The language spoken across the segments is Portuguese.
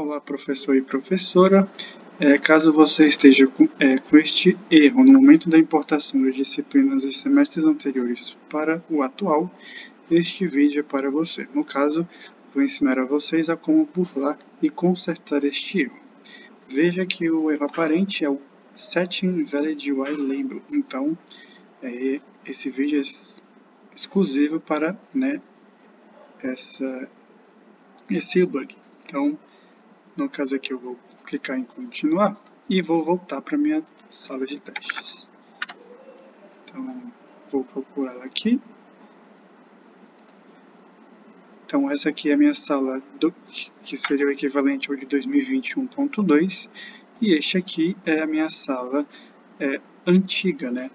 Olá, professor e professora. É, caso você esteja com, é, com, este erro no momento da importação de disciplinas dos semestres anteriores para o atual, este vídeo é para você. No caso, vou ensinar a vocês a como burlar e consertar este erro. Veja que o erro aparente é o Setting Valid While Label. Então, é, esse vídeo é exclusivo para né, essa, esse bug. Então, no caso aqui eu vou clicar em continuar e vou voltar para minha sala de testes. Então, vou procurar aqui. Então, essa aqui é a minha sala, do, que seria o equivalente ao de 2021.2, e este aqui é a minha sala é, antiga, né?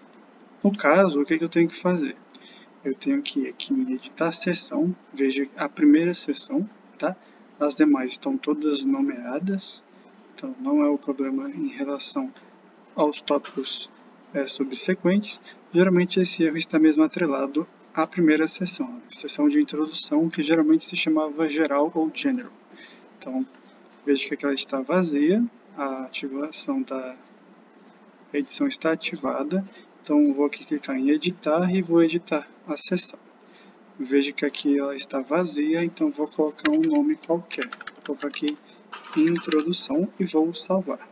No caso, o que, que eu tenho que fazer? Eu tenho que ir aqui em editar sessão, veja a primeira sessão, tá? As demais estão todas nomeadas, então não é o problema em relação aos tópicos é, subsequentes. Geralmente esse erro está mesmo atrelado à primeira sessão, a sessão de introdução, que geralmente se chamava geral ou general. Então, veja que ela está vazia, a ativação da edição está ativada, então vou aqui clicar em editar e vou editar a sessão. Veja que aqui ela está vazia, então vou colocar um nome qualquer. Vou colocar aqui introdução e vou salvar.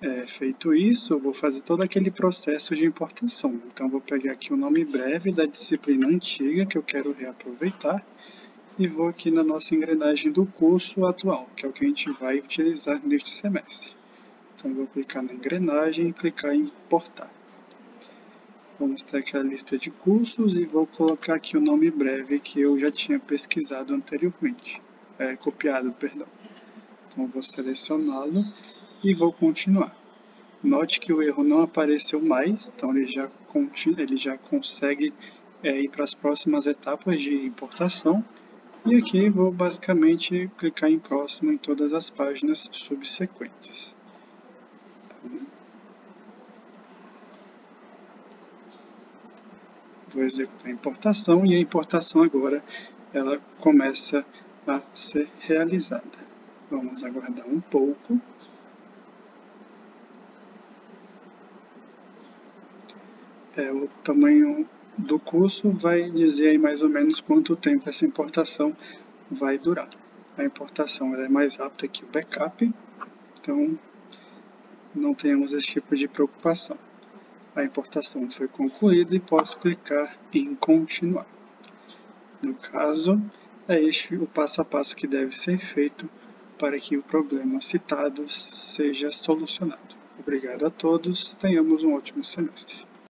É, feito isso, vou fazer todo aquele processo de importação. Então vou pegar aqui o nome breve da disciplina antiga que eu quero reaproveitar e vou aqui na nossa engrenagem do curso atual, que é o que a gente vai utilizar neste semestre. Então vou clicar na engrenagem e clicar em importar. Mostrar aqui a lista de cursos e vou colocar aqui o nome breve que eu já tinha pesquisado anteriormente, é, copiado, perdão. Então vou selecioná-lo e vou continuar. Note que o erro não apareceu mais, então ele já, ele já consegue é, ir para as próximas etapas de importação. E aqui vou basicamente clicar em próximo em todas as páginas subsequentes. Vou executar a importação e a importação agora ela começa a ser realizada. Vamos aguardar um pouco. É, o tamanho do curso vai dizer mais ou menos quanto tempo essa importação vai durar. A importação é mais rápida que o backup, então não tenhamos esse tipo de preocupação a importação foi concluída e posso clicar em continuar. No caso, é este o passo a passo que deve ser feito para que o problema citado seja solucionado. Obrigado a todos, tenhamos um ótimo semestre.